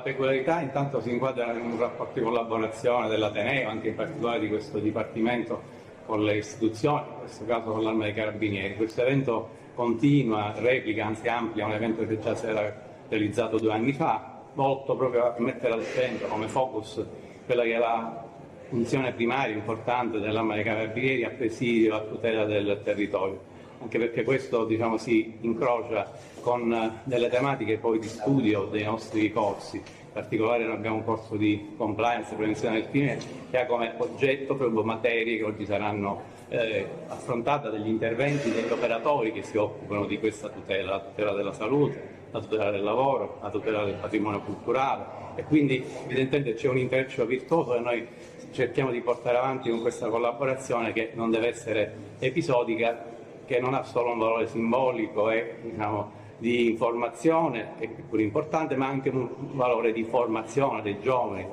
La peculiarità intanto si inquadra in un rapporto di collaborazione dell'Ateneo, anche in particolare di questo Dipartimento con le istituzioni, in questo caso con l'Arma dei Carabinieri. Questo evento continua, replica, anzi amplia un evento che già si era realizzato due anni fa, volto proprio a mettere al centro come focus quella che è la funzione primaria importante dell'Arma dei Carabinieri a presidio, a tutela del territorio anche perché questo diciamo, si incrocia con eh, delle tematiche poi di studio dei nostri corsi. In particolare noi abbiamo un corso di compliance e prevenzione del crimine che ha come oggetto proprio materie che oggi saranno eh, affrontate dagli interventi degli operatori che si occupano di questa tutela, la tutela della salute, la tutela del lavoro, la tutela del patrimonio culturale e quindi evidentemente c'è un intreccio virtuoso e noi cerchiamo di portare avanti con questa collaborazione che non deve essere episodica che non ha solo un valore simbolico e diciamo, di informazione, che è pure importante, ma anche un valore di formazione dei giovani,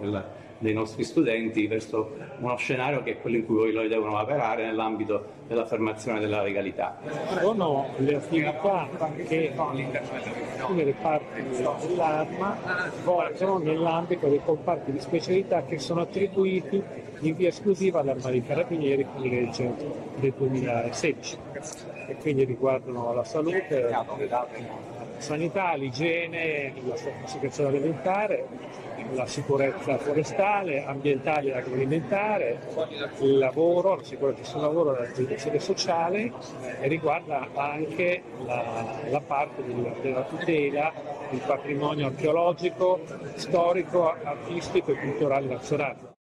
dei nostri studenti verso uno scenario che è quello in cui loro devono operare nell'ambito dell'affermazione della legalità. Sono le attività che alcune reparti dell'arma svolgono nell'ambito dei comparti di specialità che sono attribuiti in via esclusiva all'arma dei carabinieri con legge del 2016 e quindi riguardano la salute, sanità, l'igiene, la certificazione alimentare, la sicurezza forestale, ambientale e agroalimentare, il lavoro, la sicurezza sul lavoro, la protezione sociale e riguarda anche la, la parte della tutela del patrimonio archeologico, storico, artistico e culturale nazionale.